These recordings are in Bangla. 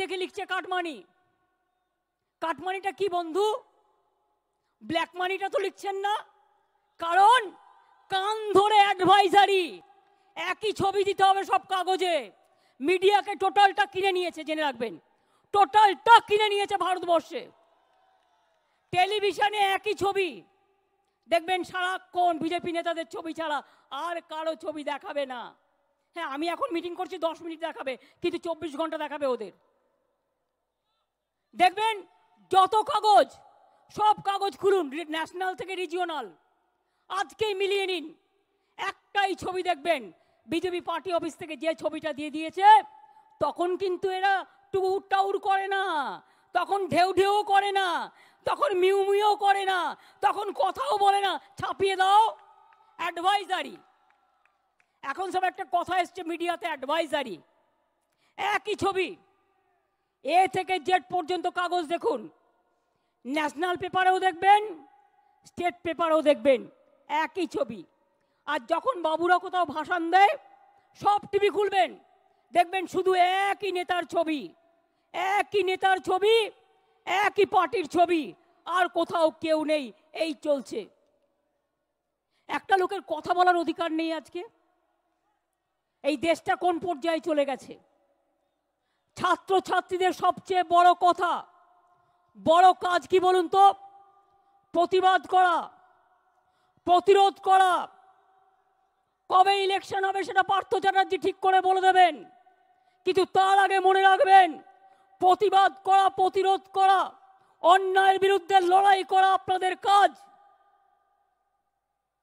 দেখে লিখছে কাটমানি। কাটমানিটা কি বন্ধু? ব্ল্যাক মানিটা তো লিখছেন না। কারণ কান ধরে অ্যাডভাইজারি একই ছবি দিতে হবে সব কাগজে। মিডিয়াকে টোটালটা কিনে নিয়েছে, জেনে রাখবেন। টোটালটা কিনে নিয়েছে ভারতবর্ষে। টেলিভিশনে একই ছবি। দেখবেন সারাক্ষণ বিজেপি নেতাদের ছবি ছাড়া আর কারও ছবি দেখাবে না। হ্যাঁ আমি এখন মিটিং করছি, দশ মিনিট দেখাবে, কিন্তু চব্বিশ ঘণ্টা দেখাবে ওদের। দেখবেন যত কাগজ, সব কাগজ খুলুন ন্যাশনাল থেকে রিজিওনাল আজকেই মিলিয়ে নিন। একটাই ছবি দেখবেন, বিজেপি পার্টি অফিস থেকে যে ছবিটা দিয়ে দিয়েছে, তখন কিন্তু এরা টুর টাউর করে না, তখন ঢেউ ঢেউ করে না, তখন মিউ মিউ করে না, তখন কথাও বলে না। ছাপিয়ে দাও অ্যাডভাইজারি এখন সব একটা কথা এসছে মিডিয়াতে অ্যাডভাইজারি একই ছবি। এ থেকে জেড পর্যন্ত কাগজ দেখুন। ন্যাশনাল পেপারেও দেখবেন স্টেট পেপারেও দেখবেন, একই ছবি। আর যখন বাবুরা কোথাও ভাষণ দেয়, সব টিভি খুলবেন। দেখবেন শুধু একই নেতার ছবি, একই নেতার ছবি, একই পার্টির ছবি, আর কোথাও কেউ নেই, এই চলছে। একটা লোকের কথা বলার অধিকার নেই আজকে। এই দেশটা কোন পর্যায়ে চলে গেছে? ছাত্র ছাত্রীদের সবচেয়ে বড় কথা। বড় কাজ কি বলুন তো? প্রতিবাদ করা, প্রতিরোধ করা। কবে ইলেকশন হবে সেটা পার্থ চ্যাটার্জি ঠিক করে বলে দেবেন। কিন্তু তার আগে মনে রাখবেন, প্রতিবাদ করা, প্রতিরোধ করা, অন্যায়ের বিরুদ্ধে লড়াই করা আপনাদের কাজ।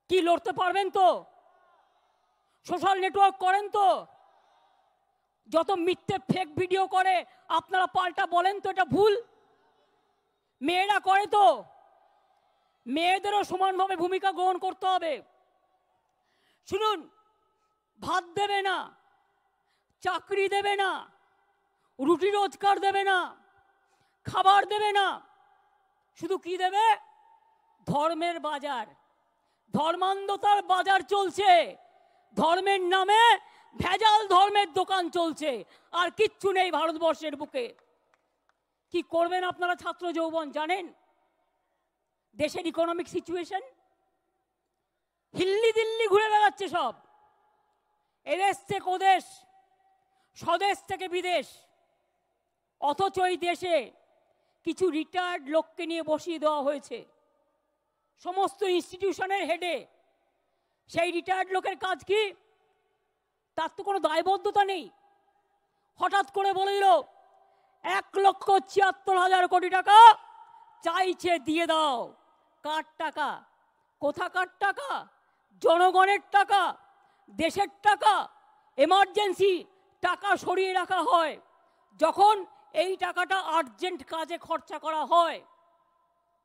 কি লড়তে পারবেন তো? সোশ্যাল নেটওয়ার্ক করেন তো? যত মিথ্যে ফেক ভিডিও করে, আপনারা পাল্টা বলেন তো, এটা ভুল? মেয়েরা করে তো। মেয়েদেরও সমানভাবে ভূমিকা গ্রহণ করতে হবে। শুনুন, ভাত দেবে না, চাকরি দেবে না, রুটি রোজগার দেবে না, খাবার দেবে না। শুধু কি দেবে? ধর্মের বাজার। ধর্মান্ধতার বাজার চলছে। ধর্মের নামে ভেজাল ধর্মের দোকান চলছে, আর কিচ্ছু নেই ভারতবর্ষের বুকে। কি করবেন আপনারা ছাত্র যৌবন, জানেন? দেশের ইকোনমিক সিচুয়েশন হিল্লি দিল্লি ঘুরে বেড়াচ্ছে সব। এদেশ থেকে ওদেশ, স্বদেশ থেকে বিদেশ। অথচ এই দেশে কিছু রিটায়ার্ড লোককে নিয়ে বসিয়ে দেওয়া হয়েছে। সমস্ত ইনস্টিটিউশনের হেডে সেই রিটায়ার্ড লোকের কাজ কি? তার তো কোনো দায়বদ্ধতা নেই। হঠাৎ করে বলে দিল, এক লক্ষ ছিয়াত্তর হাজার কোটি টাকা চাইছে, দিয়ে দাও। কার টাকা? কোথাকার টাকা? জনগণের টাকা? দেশের টাকা? এমার্জেন্সি টাকা সরিয়ে রাখা হয়। যখন এই টাকাটা আর্জেন্ট কাজে খরচা করা হয়,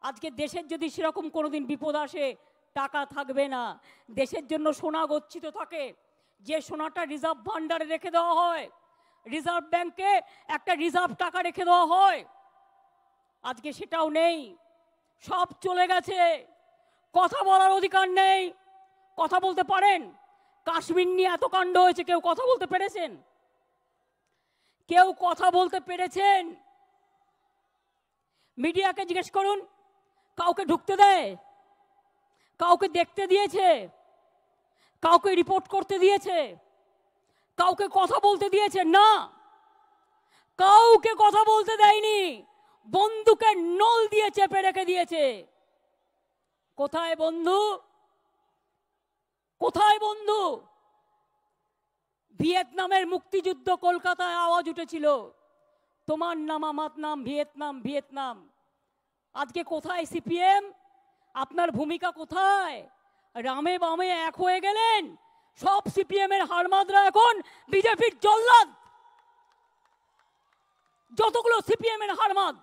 আজকে দেশের যদি সেরকম কোনোদিন বিপদ আসে, টাকা থাকবে না। দেশের জন্য সোনা গচ্ছিত থাকে। যে সোনাটা রিজার্ভ ভান্ডারে রেখে দেওয়া হয়, রিজার্ভ ব্যাংকে একটা রিজার্ভ টাকা রেখে দেওয়া হয়। আজকে সেটাও নেই। সব চলে গেছে। কথা বলার অধিকার নেই। কথা বলতে পারেন? কাশ্মীর নিয়ে এত কাণ্ড হয়েছে, কেউ কথা বলতে পেরেছেন? কেউ কথা বলতে পেরেছেন? মিডিয়াকে জিজ্ঞেস করুন, কাউকে ঢুকতে দেয়? কাউকে দেখতে দিয়েছে? কাউকে রিপোর্ট করতে দিয়েছে। কাউকে কথা বলতে দিয়েছে, না। কাউকে কথা বলতে দেয়নি। বন্দুকের নল দিয়ে চেপে রেখে দিয়েছে। কোথায় বন্ধু? কোথায় বন্ধু? ভিয়েতনামের মুক্তিযুদ্ধ কলকাতায় আওয়াজ উঠেছিল। তোমার নাম, আমার নাম, ভিয়েতনাম ভিয়েতনাম। আজকে কোথায় সিপিএম? আপনার ভূমিকা কোথায়? রামে বামে এক হয়ে গেলেন। সব সিপিএম এর হারমাদরা এখন বিজেপির জল্লাদ। যতগুলো সিপিএম এর হারমাদ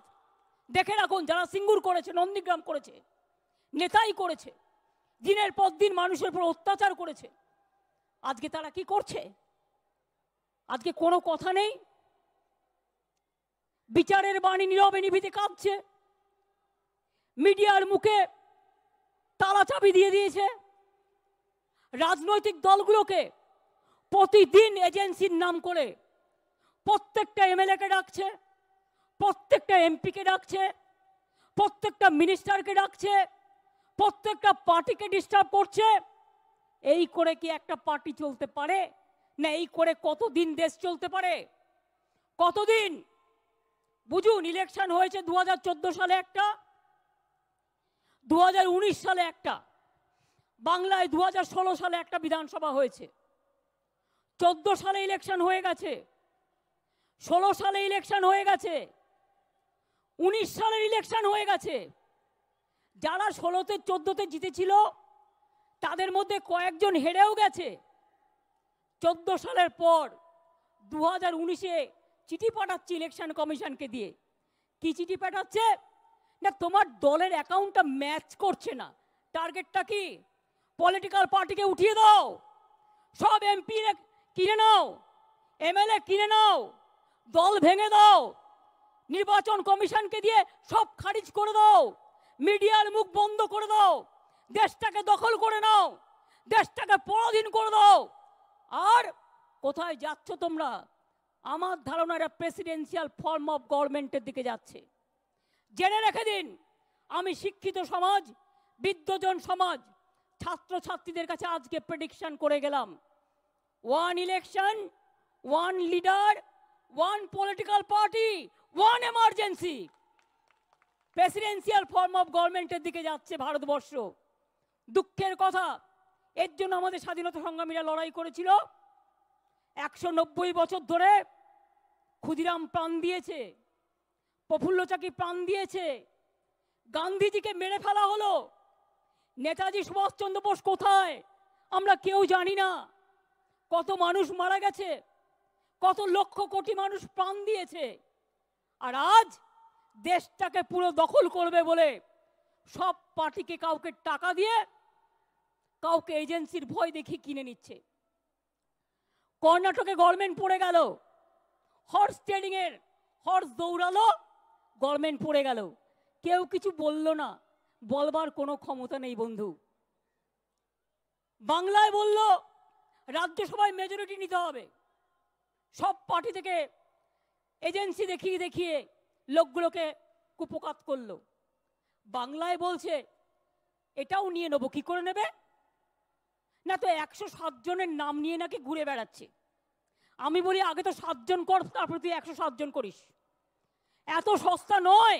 দেখে রাখুন, যারা সিঙ্গুর করেছে, নন্দীগ্রাম করেছে, নেতাই করেছে, দিনের পর দিন মানুষের উপর অত্যাচার করেছে, আজকে তারা কি করছে? আজকে কোনো কথা নেই? বিচারের বাণী নীরবে নিভিতে কাঁপছে। মিডিয়ার মুখে তালা চাবি দিয়ে দিয়েছে। রাজনৈতিক দলগুলোকে প্রতিদিন এজেন্সির নাম করে প্রত্যেকটা এমএলএকে ডাকছে, প্রত্যেকটা এমপিকে ডাকছে, প্রত্যেকটা মিনিস্টারকে ডাকছে, প্রত্যেকটা পার্টিকে ডিস্টার্ব করছে। এই করে কি একটা পার্টি চলতে পারে? না, এই করে কতদিন দেশ চলতে পারে? কতদিন? বুঝুন ইলেকশন হয়েছে দু হাজার চোদ্দ সালে একটা। দু হাজার উনিশ সালে একটা, বাংলায় দু হাজার ষোলো সালে একটা বিধানসভা হয়েছে। চোদ্দ সালে ইলেকশন হয়ে গেছে। ষোলো সালে ইলেকশন হয়ে গেছে। উনিশ সালের ইলেকশন হয়ে গেছে। যারা ষোলোতে, চোদ্দোতে জিতেছিল, তাদের মধ্যে কয়েকজন হেরেও গেছে। চোদ্দ সালের পর দু হাজার উনিশে চিঠি পাঠাচ্ছে ইলেকশন কমিশনকে দিয়ে। কি চিঠি পাঠাচ্ছে? না, তোমার দলের অ্যাকাউন্টটা ম্যাচ করছে না। টার্গেটটা কি? পলিটিক্যাল পার্টিকে উঠিয়ে দাও। সব এমপি কিনে নাও। এমএলএ কিনে নাও। দল ভেঙে দাও। নির্বাচন কমিশনকে দিয়ে সব খারিজ করে দাও। মিডিয়ার মুখ বন্ধ করে দাও। দেশটাকে দখল করে নাও। দেশটাকে পরাধীন করে দাও। আর কোথায় যাচ্ছ তোমরা? আমার ধারণা এটা প্রেসিডেন্সিয়াল ফর্ম অফ গভর্নমেন্টের দিকে যাচ্ছে। জেনে রেখে দিন, আমি শিক্ষিত সমাজ, বিদ্যজন সমাজ, ছাত্রছাত্রীদের কাছে আজকে প্রেডিকশন করে গেলাম। One election one leader one political party one emergency presidential form of গভর্নমেন্টের দিকে যাচ্ছে ভারতবর্ষ। দুঃখের কথা, এর জন্য আমাদের স্বাধীনতা সংগ্রামীরা লড়াই করেছিল। একশো নব্বই বছর ধরে ক্ষুদিরাম প্রাণ দিয়েছে। প্রফুল্ল চাকি প্রাণ দিয়েছে। গান্ধীজিকে মেরে ফেলা হলো। নেতাজি সুভাষচন্দ্র বোস কোথায়? আমরা কেউ জানি না। কত মানুষ মারা গেছে। কত লক্ষ কোটি মানুষ প্রাণ দিয়েছে। আর আজ দেশটাকে পুরো দখল করবে বলে সব পার্টিকে কাউকে টাকা দিয়ে কাউকে এজেন্সির ভয় দেখিয়ে কিনে নিচ্ছে। কর্ণাটকে গভর্নমেন্ট পড়ে গেল। হর্স ট্রেডিং এর হর্স দৌড়ালো। গভর্নমেন্ট পড়ে গেল। কেউ কিছু বলল না। বলবার কোনো ক্ষমতা নেই বন্ধু। বাংলায় বলল, রাজ্যসভায় মেজরিটি নিতে হবে। সব পার্টি থেকে এজেন্সি দেখিয়ে দেখিয়ে লোকগুলোকে কুপকাত করল। বাংলায় বলছে, এটাও নিয়ে নেব, কী করে নেবে? না তো একশো সাতজনের নাম নিয়ে নাকি ঘুরে বেড়াচ্ছে। আমি বলি, আগে তো সাতজন কর, তারপরে তুই একশো সাতজন করিস। এত সস্তা নয়।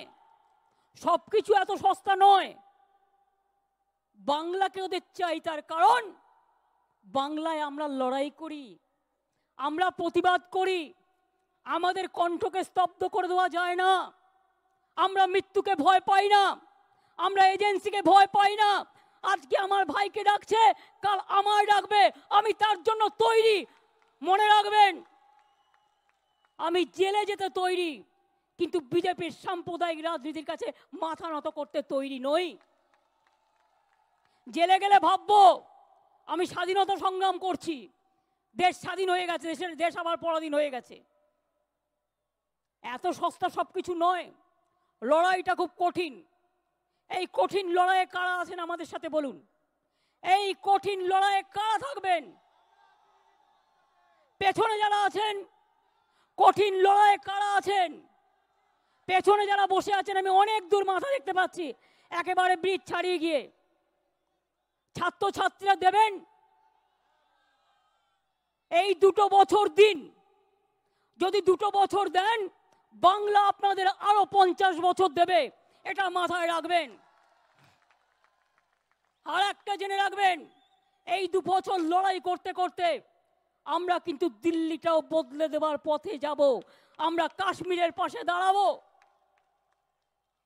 সব কিছু এত সস্তা নয়। বাংলাকে ওদের চাই তার কারণ, বাংলায় আমরা লড়াই করি, আমরা প্রতিবাদ করি, আমাদের কণ্ঠকে স্তব্ধ করে দেওয়া যায় না। আমরা মৃত্যুকে ভয় পাই না, আমরা এজেন্সিকে ভয় পাই না। আজকে আমার ভাইকে ডাকছে, কাল আমার ডাকবে, আমি তার জন্য তৈরি। মনে রাখবেন, আমি জেলে যেতে তৈরি। কিন্তু বিজেপির সাম্প্রদায়িক রাজনীতির কাছে মাথা নত করতে তৈরি নই। জেলে গেলে ভাববো, আমি স্বাধীনতা সংগ্রাম করছি। দেশ স্বাধীন হয়ে গেছে, দেশের দেশ আবার পরাধীন হয়ে গেছে। এত সস্তা সব কিছু নয়, লড়াইটা খুব কঠিন। এই কঠিন লড়াইয়ে কারা আছেন আমাদের সাথে বলুন? এই কঠিন লড়াইয়ে কারা থাকবেন? পেছনে যারা আছেন, কঠিন লড়াইয়ে কারা আছেন? পেছনে যারা বসে আছেন, আমি অনেক দূর মাথা দেখতে পাচ্ছি। একেবারে ব্রিজ ছাড়িয়ে গিয়ে। ছাত্রছাত্রীরা দেবেন? এই দুটো বছর দিন, যদি দুটো বছর দেন, বাংলা আপনাদের আরও পঞ্চাশ বছর দেবে। এটা মাথায় রাখবেন। আর একটা জেনে রাখবেন, এই দু বছর লড়াই করতে করতে আমরা কিন্তু দিল্লিটাও বদলে দেবার পথে যাব। আমরা কাশ্মীরের পাশে দাঁড়াবো।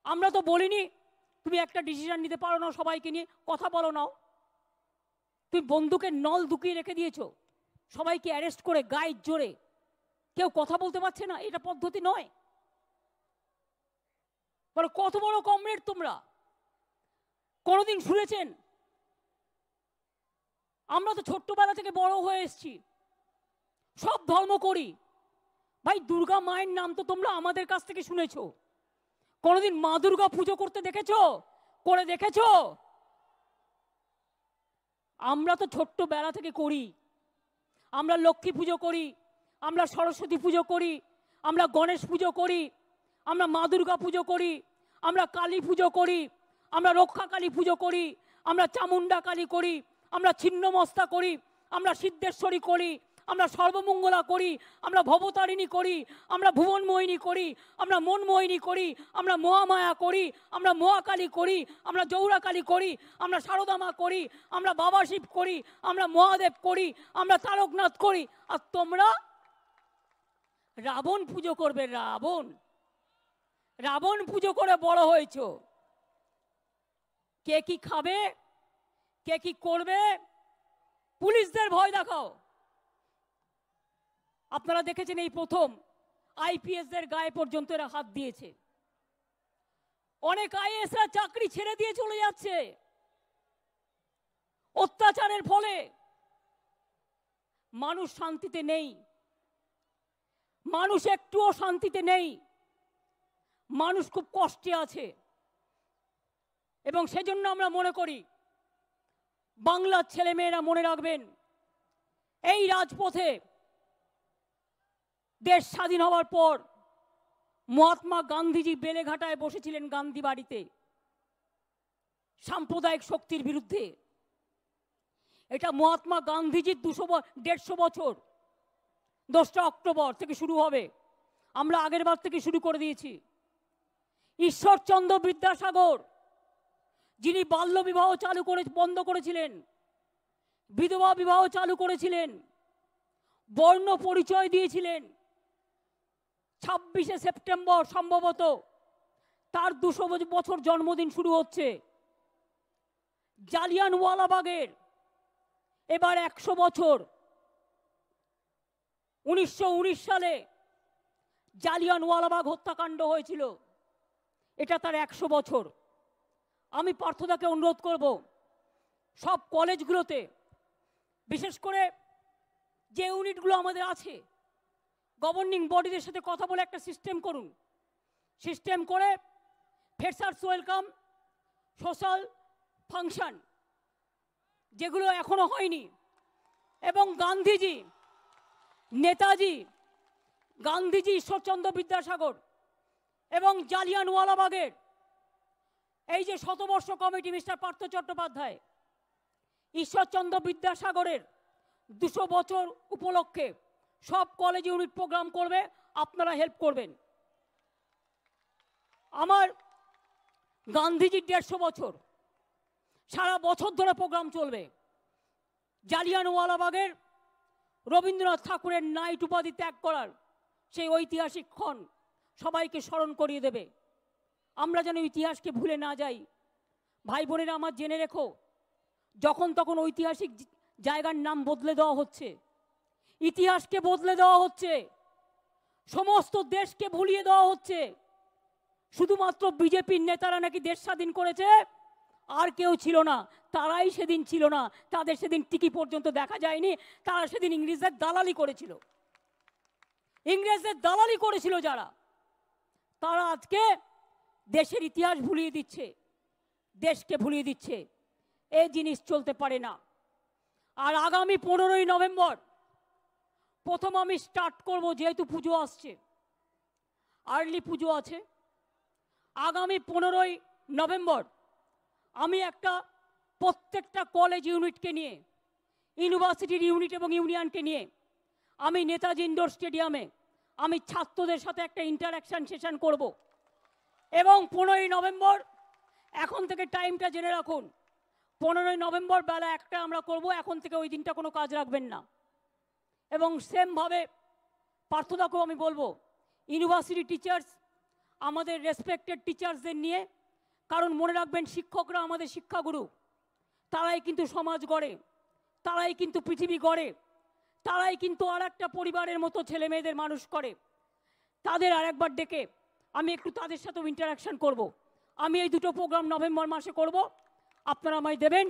আমরা তো বলিনি, তুমি একটা ডিসিশন নিতে পারো না সবাইকে নিয়ে, কথা বলো নাও। তুমি বন্দুকের নল দুকিয়ে রেখে দিয়েছ, সবাইকে অ্যারেস্ট করে গায়ের জোরে। কেউ কথা বলতে পারছে না, এটা পদ্ধতি নয়। বলো, কত বড় কমরেড তোমরা? কোনোদিন শুনেছেন? আমরা তো ছোট্টবেলা থেকে বড় হয়ে এসছি। সব ধর্ম করি। ভাই, দুর্গা মায়ের নাম তো তোমরা আমাদের কাছ থেকে শুনেছো। কোনোদিন মা দুর্গা পুজো করতে দেখেছ? করে দেখেছ? আমরা তো ছোট্ট বেলা থেকে করি। আমরা লক্ষ্মী পুজো করি, আমরা সরস্বতী পুজো করি, আমরা গণেশ পুজো করি, আমরা মা দুর্গা পুজো করি, আমরা কালী পুজো করি, আমরা রক্ষা কালী পুজো করি, আমরা চামুন্ডা কালী করি, আমরা ছিন্নমস্তা করি, আমরা সিদ্ধেশ্বরী করি আমরা সর্বমঙ্গলা করি আমরা ভবতারিণী করি আমরা ভুবনমোহিনী করি আমরা মনমোহিনী করি আমরা মহামায়া করি আমরা মহাকালী করি আমরা জৌরাকালী করি আমরা সারদামা করি আমরা বাবা শিব করি আমরা মহাদেব করি আমরা তারকনাথ করি আর তোমরা রাবণ পুজো করবে রাবণ রাবণ পুজো করে বড় হয়েছ কে কি খাবে কে কি করবে পুলিশদের ভয় দেখাও আপনারা দেখেছেন এই প্রথম আইপিএসদের গায়ে পর্যন্ত এরা হাত দিয়েছে। অনেক আইএসরা চাকরি ছেড়ে দিয়ে চলে যাচ্ছে। অত্যাচারের ফলে মানুষ শান্তিতে নেই। মানুষ একটুও শান্তিতে নেই। মানুষ খুব কষ্টে আছে। এবং সেজন্য আমরা মনে করি, বাংলার ছেলেমেয়েরা মনে রাখবেন, এই রাজপথে দেশ স্বাধীন হওয়ার পর মহাত্মা গান্ধীজি বেলেঘাটায় বসেছিলেন গান্ধী বাড়িতে। সাম্প্রদায়িক শক্তির বিরুদ্ধে। এটা মহাত্মা গান্ধীজির দুশো দেড়শো বছর। দশটা অক্টোবর থেকে শুরু হবে। আমরা আগের বার থেকে শুরু করে দিয়েছি। ঈশ্বরচন্দ্র বিদ্যাসাগর, যিনি বাল্য বিবাহ চালু করে, বন্ধ করেছিলেন, বিধবা বিবাহ চালু করেছিলেন, বর্ণ পরিচয় দিয়েছিলেন ছাব্বিশে সেপ্টেম্বর সম্ভবত তার দুশো বছর জন্মদিন শুরু হচ্ছে। জালিয়ানওয়ালাবাগের এবার একশো বছর উনিশশো উনিশ সালে জালিয়ানওয়ালাবাগ হত্যাকাণ্ড হয়েছিল। এটা তার একশো বছর। আমি পার্থদাকে অনুরোধ করব, সব কলেজগুলোতে, বিশেষ করে যে ইউনিটগুলো আমাদের আছে গভর্নিং বডিদের সাথে কথা বলে একটা সিস্টেম করুন। সিস্টেম করে ফেসার্স ওয়েলকাম সোশ্যাল ফাংশন যেগুলো এখনও হয়নি। এবং গান্ধীজি, নেতাজি, গান্ধীজি ঈশ্বরচন্দ্র বিদ্যাসাগর এবং জালিয়ানওয়ালাবাগের এই যে শতবর্ষ কমিটি মিস্টার পার্থ চট্টোপাধ্যায়, ঈশ্বরচন্দ্র বিদ্যাসাগরের দুশো বছর উপলক্ষে সব কলেজ ইউনিট প্রোগ্রাম করবে, আপনারা হেল্প করবেন। আমার গান্ধীজির দেড়শো বছর, সারা বছর ধরে প্রোগ্রাম চলবে। জালিয়ানওয়ালাবাগের রবীন্দ্রনাথ ঠাকুরের নাইট উপাধি ত্যাগ করার সেই ঐতিহাসিক ক্ষণ সবাইকে স্মরণ করিয়ে দেবে। আমরা যেন ইতিহাসকে ভুলে না যাই। ভাই বোনেরা, আমার জেনে রেখো, যখন তখন ঐতিহাসিক জায়গার নাম বদলে দেওয়া হচ্ছে। ইতিহাসকে বদলে দেওয়া হচ্ছে। সমস্ত দেশকে ভুলিয়ে দেওয়া হচ্ছে। শুধুমাত্র বিজেপির নেতারা নাকি দেশ স্বাধীন করেছে? আর কেউ ছিল না। তারাই সেদিন ছিল না। তাদের সেদিন টিকি পর্যন্ত দেখা যায়নি। তারা সেদিন ইংরেজদের দালালি করেছিল। ইংরেজদের দালালি করেছিল যারা। তারা আজকে দেশের ইতিহাস ভুলিয়ে দিচ্ছে। দেশকে ভুলিয়ে দিচ্ছে। এই জিনিস চলতে পারে না। আর আগামী পনেরোই নভেম্বর প্রথম আমি স্টার্ট করব, যেহেতু পুজো আসছে। আর্লি পুজো আছে। আগামী পনেরোই নভেম্বর আমি একটা প্রত্যেকটা কলেজ ইউনিটকে নিয়ে ইউনিভার্সিটির ইউনিট এবং ইউনিয়নকে নিয়ে, আমি নেতাজি ইন্ডোর স্টেডিয়ামে আমি ছাত্রদের সাথে একটা ইন্টারাকশান সেশন করব। এবং পনেরোই নভেম্বর, এখন থেকে টাইমটা জেনে রাখুন, পনেরোই নভেম্বর বেলা একটা আমরা করব, এখন থেকে ওই দিনটা কোনো কাজ রাখবেন না। এবং সেমভাবে পার্থদাকেও আমি বলব ইউনিভার্সিটি টিচার্স আমাদের রেসপেক্টেড টিচার্সদের নিয়ে, কারণ মনে রাখবেন শিক্ষকরা আমাদের শিক্ষাগুরু তারাই কিন্তু সমাজ গড়ে, তারাই কিন্তু পৃথিবী গড়ে, তারাই কিন্তু আর একটা পরিবারের মতো ছেলে মেয়েদের মানুষ করে তাদের আরেকবার ডেকে আমি একটু তাদের সাথেও ইন্টারাকশন করব। আমি এই দুটো প্রোগ্রাম নভেম্বর মাসে করব, আপনারা আমায় দেবেন,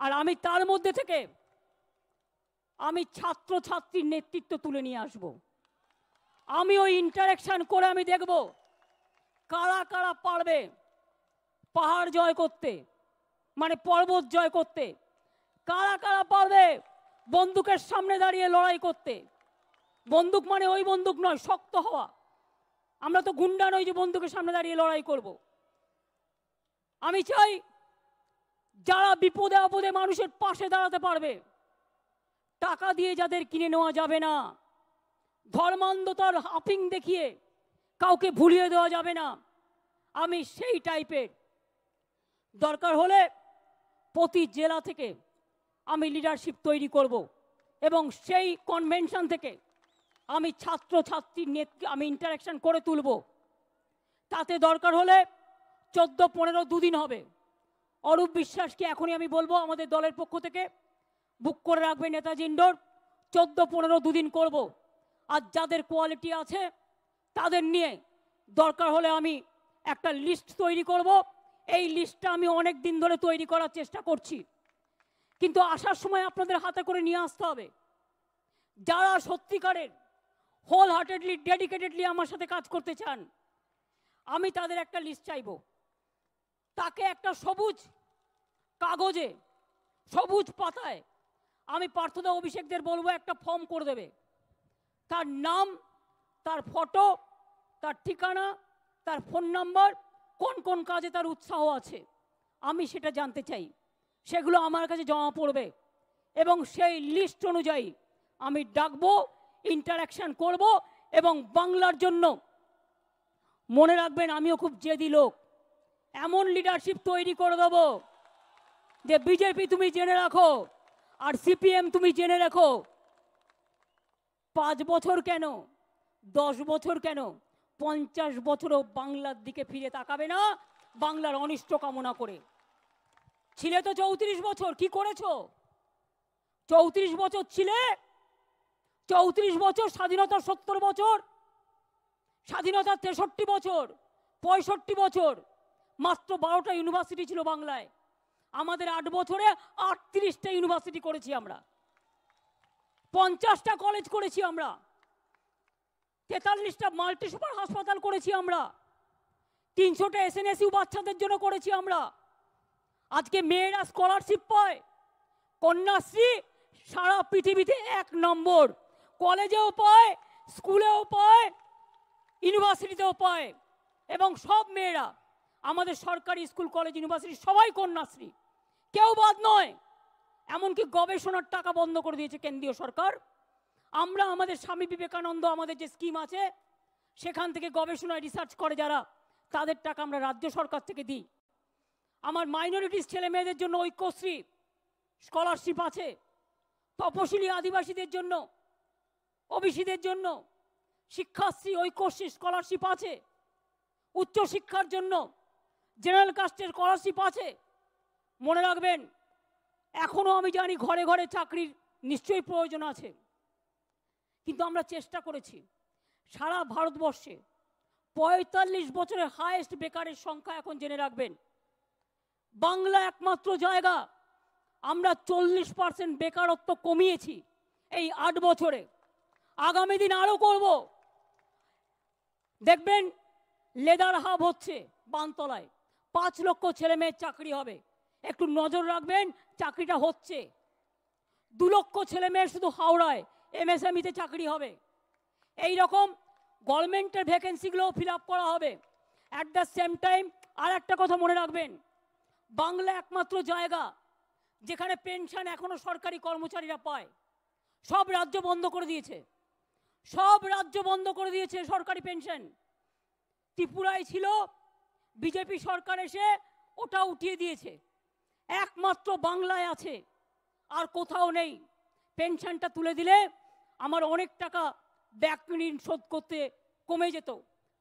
আর আমি তার মধ্যে থেকে আমি ছাত্র ছাত্রীর নেতৃত্ব তুলে নিয়ে আসব। আমি ওই ইন্টারাকশন করে আমি দেখব কারা কারা পারবে পাহাড় জয় করতে মানে পর্বত জয় করতে, কারা কারা পারবে বন্দুকের সামনে দাঁড়িয়ে লড়াই করতে। বন্দুক মানে ওই বন্দুক নয়, শক্ত হওয়া। আমরা তো গুন্ডা নই যে বন্দুকের সামনে দাঁড়িয়ে লড়াই করব। আমি চাই যারা বিপদে আপদে মানুষের পাশে দাঁড়াতে পারবে টাকা দিয়ে যাদের কিনে নেওয়া যাবে না, ধর্মান্ধতার হাফিং দেখিয়ে কাউকে ভুলিয়ে দেওয়া যাবে না। আমি সেই টাইপের। দরকার হলে প্রতি জেলা থেকে আমি লিডারশিপ তৈরি করব এবং সেই কনভেনশন থেকে আমি ছাত্র ছাত্রীর নেত আমি ইন্টারাকশন করে তুলব। তাতে দরকার হলে চোদ্দ, পনেরো দুদিন হবে। অরূপ বিশ্বাসকে এখনই আমি বলব আমাদের দলের পক্ষ থেকে বুক করে রাখবে নেতাজি ইন্ডোর। চোদ্দ, পনেরো দুদিন করব। আর যাদের কোয়ালিটি আছে, তাদের নিয়ে দরকার হলে আমি একটা লিস্ট তৈরি করব। এই লিস্টটা আমি অনেক দিন ধরে তৈরি করার চেষ্টা করছি। কিন্তু আসার সময় আপনাদের হাতে করে নিয়ে আসতে হবে। যারা সত্যিকারের হোল হার্টেডলি ডেডিকেটেডলি আমার সাথে কাজ করতে চান, আমি তাদের একটা লিস্ট চাইব। তাকে একটা সবুজ কাগজে, সবুজ পাতায় আমি পার্থদা অভিষেকদের বলব, একটা ফর্ম করে দেবে। তার নাম, তার ফটো তার ঠিকানা, তার ফোন নাম্বার কোন কোন কাজে তার উৎসাহ আছে, আমি সেটা জানতে চাই। সেগুলো আমার কাছে জমা পড়বে এবং সেই লিস্ট অনুযায়ী আমি ডাকবো ইন্টারাকশন করব এবং বাংলার জন্য মনে রাখবেন, আমিও খুব জেদি লোক। এমন লিডারশিপ তৈরি করে দেবো যে বিজেপি তুমি জেনে রাখো। আর সিপিএম তুমি জেনে রাখো। পাঁচ বছর কেন? দশ বছর কেন? পঞ্চাশ বছরও বাংলার দিকে ফিরে তাকাবে না, বাংলার অনিষ্ট কামনা করে। ছিলে তো চৌত্রিশ বছর, কি করেছ? চৌত্রিশ বছর ছিলে? চৌত্রিশ বছর স্বাধীনতার সত্তর বছর স্বাধীনতার তেষট্টি বছর, পঁয়ষট্টি বছর, মাত্র বারোটা ইউনিভার্সিটি ছিল বাংলায়। আমাদের আট বছরে আটত্রিশটা ইউনিভার্সিটি করেছি আমরা। পঞ্চাশটা কলেজ করেছি আমরা। তেতাল্লিশটা মাল্টি সুপার হাসপাতাল করেছি আমরা। তিনশোটা এস এসএনএসইউ বাচ্চাদের জন্য করেছি আমরা। আজকে মেয়েরা স্কলারশিপ পায়। কন্যাশ্রী সারা পৃথিবীতে এক নম্বর। কলেজেও পায়, স্কুলেও পায় ইউনিভার্সিটিতেও পায় এবং সব মেয়েরা। আমাদের সরকারি স্কুল, কলেজ, ইউনিভার্সিটি, সবাই কন্যাশ্রী। কেউ বাদ নয়, এমনকি গবেষণার টাকা বন্ধ করে দিয়েছে কেন্দ্রীয় সরকার। আমরা আমাদের স্বামী বিবেকানন্দ, আমাদের যে স্কিম আছে, সেখান থেকে গবেষণায় রিসার্চ করে যারা, তাদের টাকা আমরা রাজ্য সরকার থেকে দিই। আমার মাইনরিটিস ছেলে মেয়েদের জন্য ঐক্যশ্রী স্কলারশিপ আছে। তপশিলি আদিবাসীদের জন্য, ওবিসিদের জন্য শিক্ষাশ্রী, ঐক্যশ্রী স্কলারশিপ আছে। উচ্চশিক্ষার জন্য জেনারেল কাস্টের স্কলারশিপ আছে। মনে রাখবেন এখনও আমি জানি ঘরে ঘরে চাকরির নিশ্চয়ই প্রয়োজন আছে। কিন্তু আমরা চেষ্টা করেছি, সারা ভারতবর্ষে পঁয়তাল্লিশ বছরের হায়েস্ট বেকারের সংখ্যা এখন জেনে রাখবেন। বাংলা একমাত্র জায়গা, আমরা চল্লিশ পার্সেন্ট বেকারত্ব কমিয়েছি এই আট বছরে। আগামী দিন আরও করব। দেখবেন, লেদার হাব হচ্ছে বানতলায় পাঁচ লক্ষ ছেলে মেয়ের চাকরি হবে। একটু নজর রাখবেন, চাকরিটা হচ্ছে। দু লক্ষ ছেলে মেয়ের শুধু হাওড়ায় এমএসএমইতে চাকরি হবে। এই রকম গভর্নমেন্টের ভ্যাকেন্সিগুলোও ফিল করা হবে। অ্যাট দ্য সেম টাইম আর একটা কথা মনে রাখবেন। বাংলা একমাত্র জায়গা যেখানে পেনশন এখনও সরকারি কর্মচারীরা পায়। সব রাজ্য বন্ধ করে দিয়েছে। সব রাজ্য বন্ধ করে দিয়েছে সরকারি পেনশন। ত্রিপুরায় ছিল বিজেপি সরকার এসে ওটা উঠিয়ে দিয়েছে। একমাত্র বাংলায় আছে, আর কোথাও নেই। পেনশনটা তুলে দিলে আমার অনেক টাকা ব্যাক ঋণ শোধ করতে কমে যেত।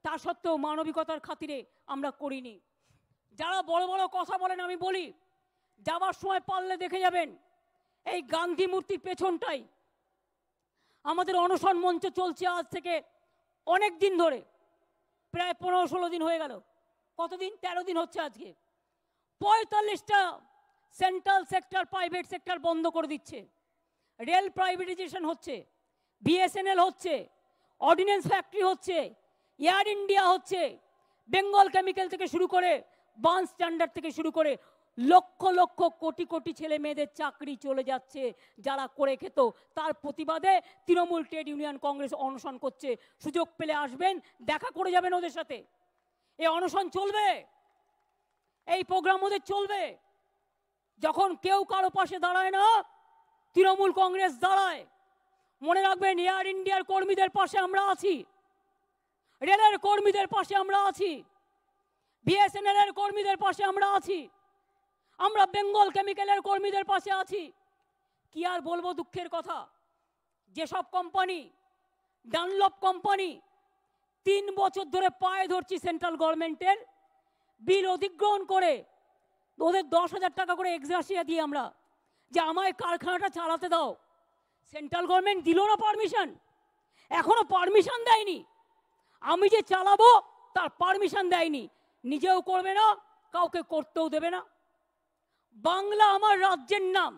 তা সত্ত্বেও মানবিকতার খাতিরে আমরা করিনি। যারা বড় বড় কথা বলেন, আমি বলি, যাবার সময় পারলে দেখে যাবেন, এই গান্ধী মূর্তির পেছনটাই। আমাদের অনশন মঞ্চ চলছে আজ থেকে অনেক দিন ধরে, প্রায় পনেরো ষোলো দিন হয়ে গেল। কতদিন? তেরো দিন হচ্ছে আজকে। পঁয়তাল্লিশটা সেন্ট্রাল সেক্টর প্রাইভেট সেক্টর বন্ধ করে দিচ্ছে। রেল প্রাইভেটাইজেশন হচ্ছে বিএসএনএল হচ্ছে অর্ডিন্যান্স ফ্যাক্টরি হচ্ছে এয়ার ইন্ডিয়া হচ্ছে বেঙ্গল কেমিক্যাল থেকে শুরু করে বান স্ট্যান্ডার্ড থেকে শুরু করে, লক্ষ লক্ষ কোটি কোটি ছেলে মেয়েদের চাকরি চলে যাচ্ছে যারা করে খেত। তার প্রতিবাদে তৃণমূল ট্রেড ইউনিয়ন কংগ্রেস অনশন করছে। সুযোগ পেলে আসবেন, দেখা করে যাবেন ওদের সাথে। এই অনশন চলবে। এই প্রোগ্রাম ওদের চলবে। যখন কেউ কারও পাশে দাঁড়ায় না, তৃণমূল কংগ্রেস দাঁড়ায়। মনে রাখবেন এয়ার ইন্ডিয়ার কর্মীদের পাশে আমরা আছি। রেলের কর্মীদের পাশে আমরা আছি। বিএসএনএল এর কর্মীদের পাশে আমরা আছি। আমরা বেঙ্গল কেমিক্যালের কর্মীদের পাশে আছি। কি আর বলব দুঃখের কথা? যেসব কোম্পানি ডানলপ কোম্পানি তিন বছর ধরে পায়ে ধরছি সেন্ট্রাল গভর্নমেন্টের। বিল অধিগ্রহণ করে ওদের দশ হাজার টাকা করে এক্সাসিয়া দিই আমরা। যে আমায় কারখানাটা চালাতে দাও। সেন্ট্রাল গভর্নমেন্ট দিল না পারমিশন এখনও পারমিশন দেয়নি। আমি যে চালাবো, তার পারমিশন দেয়নি। নিজেও করবে না, কাউকে করতেও দেবে না। বাংলা আমার রাজ্যের নাম।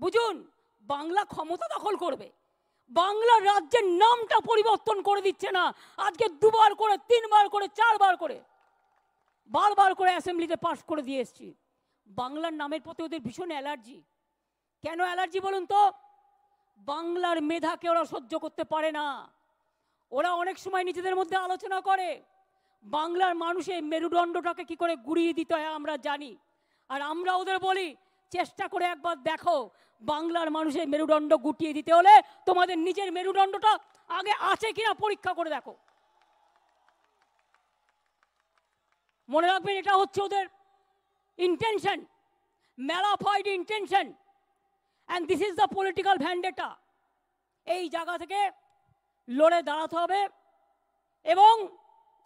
বুঝুন, বাংলা ক্ষমতা দখল করবে। বাংলা রাজ্যের নামটা পরিবর্তন করে দিচ্ছে না। আজকে দুবার করে, তিনবার করে, চারবার করে, বারবার করে অ্যাসেম্বলিতে পাশ করে দিয়ে এসছি। বাংলার নামের প্রতি ওদের ভীষণ অ্যালার্জি। কেন অ্যালার্জি বলুন তো? বাংলার মেধাকে ওরা সহ্য করতে পারে না। ওরা অনেক সময় নিজেদের মধ্যে আলোচনা করে। বাংলার মানুষের মেরুদণ্ডটাকে কি করে গুড়িয়ে দিতে হয় আমরা জানি। আর আমরা ওদের বলি চেষ্টা করে একবার দেখো, বাংলার মানুষের মেরুদণ্ড গুটিয়ে দিতে হলে তোমাদের নিজের মেরুদণ্ডটা আগে আছে কিনা পরীক্ষা করে দেখো। মনে রাখবেন, এটা হচ্ছে ওদের intention malafide intention and this is the political vendetta এই জায়গা থেকে লড়ে দাঁড়াতে হবে এবং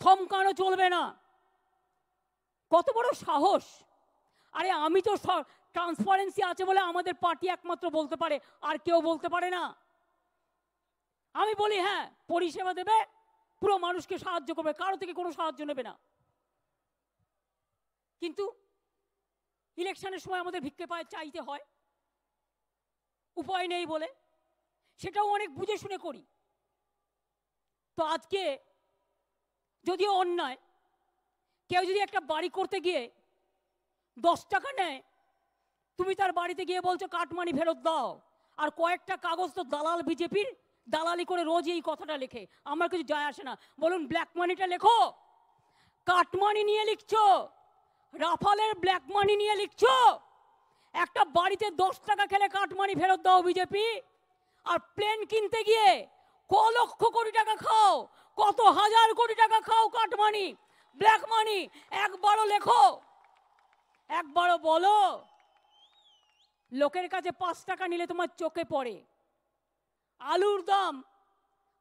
থমকানো চলবে না। কত বড় সাহস। আরে আমি তো ট্রান্সপারেন্সি আছে বলে আমাদের পার্টি একমাত্র বলতে পারে, আর কেউ বলতে পারে না। আমি বলি হ্যাঁ পরিষেবা দেবে, পুরো মানুষকে সাহায্য করবে, কারও থেকে কোনো সাহায্য নেবে না। কিন্তু ইলেকশনের সময় আমাদের ভিক্ষে পায় চাইতে হয়, উপায় নেই বলে। সেটাও অনেক বুঝে শুনে করি। তো আজকে যদিও অন্যায়, কেউ যদি একটা বাড়ি করতে গিয়ে দশ টাকা নেয় তুমি তার বাড়িতে গিয়ে বলছো, কাটমানি ফেরত দাও। আর কয়েকটা কাগজ তো দালাল বিজেপির, দালালি করে রোজ এই কথাটা লেখে। আমার কিছু যায় আসে না। বলুন ব্ল্যাক মানিটা লেখো। কাটমানি নিয়ে লিখছো। রাফালের ব্ল্যাক মানি নিয়ে লিখছো। একটা বাড়িতে দশ টাকা খেলে কাটমানি ফেরত দাও বিজেপি। আর প্লেন কিনতে গিয়ে ক লক্ষ কোটি টাকা খাও, কত হাজার কোটি টাকা খাও কাটমানি ব্ল্যাক মানি একবারও লেখো। একবারও বলো। লোকের কাছে পাঁচ টাকা নিলে তোমার চোখে পড়ে। আলুর দাম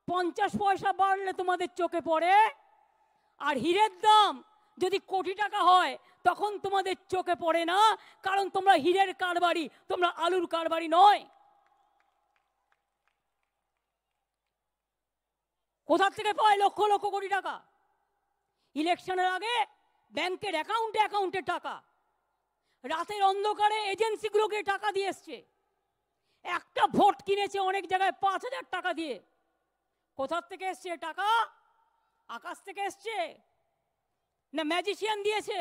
পঞ্চাশ পয়সা বাড়লে তোমাদের চোখে পড়ে। আর হীরের দাম যদি কোটি টাকা হয়, তখন তোমাদের চোখে পড়ে না, কারণ তোমরা হীরের কারবারি, তোমরা আলুর কারবারি নয়। কোথার থেকে পায় লক্ষ লক্ষ কোটি টাকা? ইলেকশনের আগে ব্যাংকের অ্যাকাউন্টে অ্যাকাউন্টে টাকা। রাতের অন্ধকারে এজেন্সিগুলোকে টাকা দিয়ে এসছে। একটা ভোট কিনেছে অনেক জায়গায় পাঁচ হাজার টাকা দিয়ে। কোথার থেকে এসছে টাকা? আকাশ থেকে এসছে। না ম্যাজিশিয়ান দিয়েছে।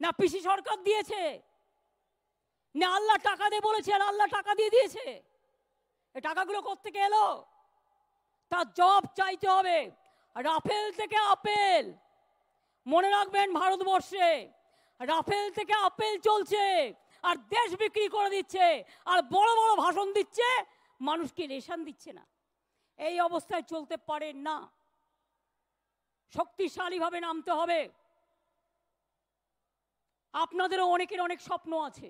না পিসি সরকার দিয়েছে। না আল্লাহ টাকা দিয়ে বলেছে আর আল্লাহ টাকা দিয়ে দিয়েছে। এই টাকাগুলো কোথেকে এলো? তার জব চাইতে হবে। রাফেল থেকে আপেল। মনে রাখবেন ভারতবর্ষে রাফেল থেকে আপেল চলছে, আর দেশ বিক্রি করে দিচ্ছে, আর বড় বড় ভাষণ দিচ্ছে, মানুষকে রেশন দিচ্ছে না। এই অবস্থায় চলতে পারে না। শক্তিশালীভাবে নামতে হবে। আপনাদেরও অনেকের অনেক স্বপ্ন আছে।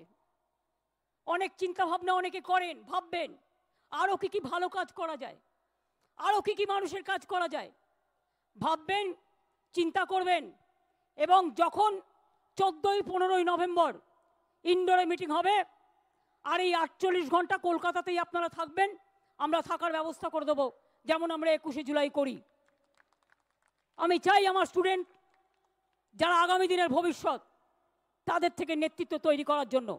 অনেক চিন্তা ভাবনা অনেকে করেন, ভাববেন আরও কি কি ভালো কাজ করা যায়? আরও কি কি মানুষের কাজ করা যায়? ভাববেন, চিন্তা করবেন, এবং যখন চোদ্দোই পনেরোই নভেম্বর ইনডোরে মিটিং হবে। আর এই আটচল্লিশ ঘণ্টা কলকাতাতেই আপনারা থাকবেন। আমরা থাকার ব্যবস্থা করে দেবো। যেমন আমরা একুশে জুলাই করি। আমি চাই আমার স্টুডেন্ট যারা আগামী দিনের ভবিষ্যৎ, তাদের থেকে নেতৃত্ব তৈরি করার জন্য।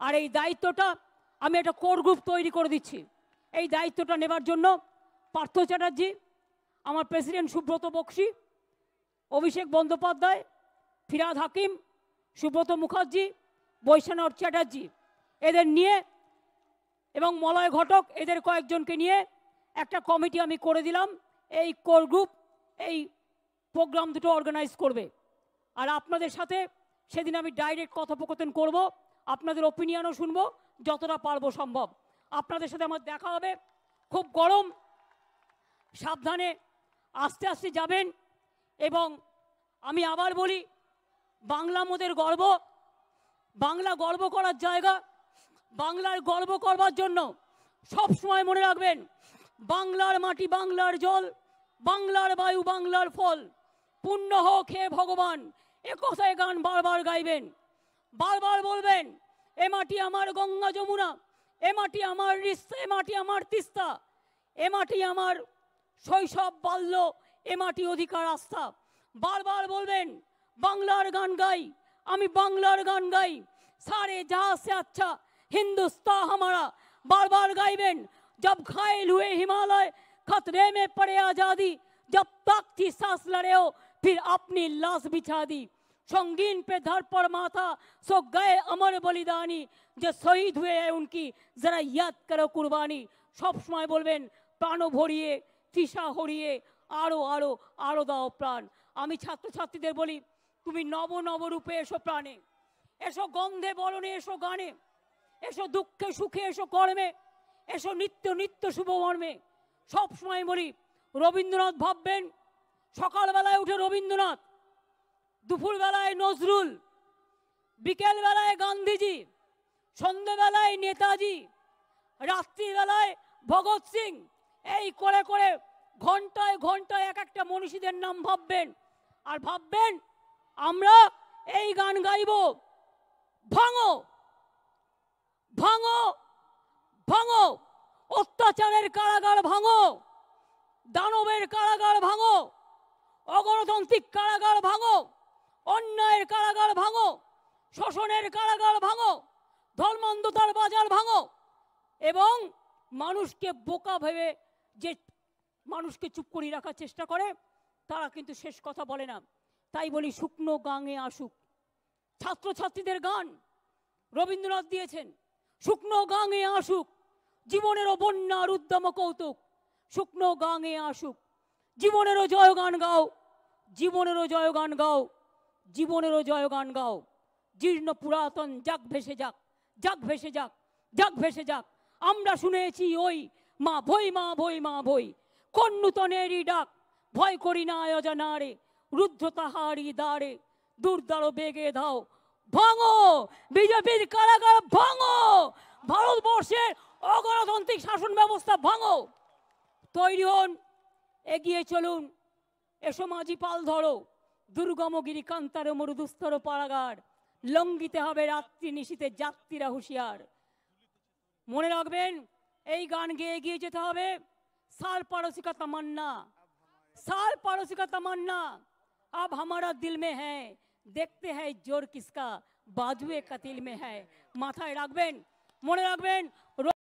আর এই দায়িত্বটা আমি একটা কোর গ্রুপ তৈরি করে দিচ্ছি। এই দায়িত্বটা নেবার জন্য পার্থ চ্যাটার্জি, আমার প্রেসিডেন্ট সুব্রত বক্সি, অভিষেক বন্দ্যোপাধ্যায়, ফিরাদ হাকিম সুব্রত মুখার্জি বৈশানর চ্যাটার্জি। এদের নিয়ে এবং মলয় ঘটক, এদের কয়েকজনকে নিয়ে একটা কমিটি আমি করে দিলাম। এই কোর গ্রুপ, এই প্রোগ্রাম দুটো অর্গানাইজ করবে। আর আপনাদের সাথে সেদিন আমি ডাইরেক্ট কথোপকথন করব, আপনাদের ওপিনিয়নও শুনব, যতটা পারব সম্ভব। আপনাদের সাথে আমার দেখা হবে। খুব গরম, সাবধানে আস্তে আস্তে যাবেন এবং আমি আবার বলি বাংলা মোদের গর্ব। বাংলা গর্ব করার জায়গা। বাংলার গর্ব করবার জন্য সব সময় মনে রাখবেন, বাংলার মাটি বাংলার জল, বাংলার বায়ু বাংলার ফল। পুণ্য হোক হে ভগবান, এ কথায় গান বারবার গাইবেন। বারবার বলবেন, এ মাটি আমার গঙ্গা যমুনা, এ মাটি আমার রিস্তা, এ মাটি আমার তিস্তা, এ মাটি আমার শৈশব বাল্য, এ মাটি অধিকার আস্থা। বারবার বলবেন বাংলার গান গাই আমি বাংলার গান গাই সারে जहां से अच्छा हिंदुस्तान हमारा बार बार गाइबेन जब घायल हुए हिमालय खतरे में पड़े आजादी जब तक थी सांस लड़े हो फिर अपनी लाश बिछा दी संगीन पे धर पर माथा सो गए अमर बलिदानी जो शहीद हुए हैं उनकी जरा याद करो कुर्बानी সব সময় বলবেন প্রাণ ভরিয়ে তৃষা হরিয়ে আরো আরো আরো দাও প্রাণ আমি ছাত্রছাত্রীদের বলি তুমি নব নবরূপে এসো প্রাণে। এসো গন্ধে বরণে, এসো গানে। এসো দুঃখে, সুখে, এসো কর্মে। এসো নিত্য নিত্য শুভমর্মে সব সময় বলি, রবীন্দ্রনাথ ভাববেন, সকালবেলায় উঠে রবীন্দ্রনাথ, দুপুরবেলায় নজরুল, বিকেলবেলায় গান্ধীজি সন্ধ্যেবেলায় নেতাজি, রাত্রিবেলায় ভগৎ সিং। এই করে করে ঘন্টায় ঘন্টায় এক একটা মনীষীদের নাম ভাববেন। আর ভাববেন আমরা এই গান গাইব। ভাঙো। ভাঙো। ভাঙো। অত্যাচারের কারাগার ভাঙো। দানবের কারাগার ভাঙো। অগণতান্ত্রিক কারাগার ভাঙো। অন্যায়ের কারাগার ভাঙো। শোষণের কারাগার ভাঙো। ধর্মান্ধতার বাজার ভাঙো। এবং মানুষকে বোকা ভেবে যে মানুষকে চুপ করিয়ে রাখার চেষ্টা করে, তারা কিন্তু শেষ কথা বলে না। তাই বলি শুকনো গাঙে আসুক। ছাত্রছাত্রীদের গান রবীন্দ্রনাথ দিয়েছেন। শুকনো গাঙে আসুক। জীবনেরও বন্যার উদ্যম কৌতুক। শুকনো গাঙে আসুক। জীবনেরও জয়গান গাও। জীবনেরও জয়গান গাও। জীবনেরও জয়গান গাও। জীর্ণ পুরাতন যাক ভেসে যাক যাক ভেসে যাক যাক ভেসে যাক। আমরা শুনেছি ওই মা ভই মা ভই মা ভই। কোন নূতনেরই ডাক। ভয় করি না অজানারে। রুদ্ধ তাহারি দাঁড়ে দুর্দারো বেগে দাও। ভঙ্গ বিজেপির কারাগার ভঙ্গ ভারতবর্ষের অগণতান্ত্রিক শাসন ব্যবস্থা ভাঙো! তৈরি হন, এগিয়ে চলুন, এসো মাঝি পাল ধরো। দুর্গমগিরি কান্তার মরুদুস্তর পাড়াগার লঙ্গিতে হবে রাত্রি নিশীতে যাত্রীরা হুঁশিয়ার। মনে রাখবেন, এই গান গেয়ে এগিয়ে যেতে হবে। সাল পারসিকা তামান্না সাল পারসিকা তামান্না अब हमारा दिल में है। देखते हैं ज़ोर किसका। बाजुए कतिल में है। माथा रखबें मन रखबें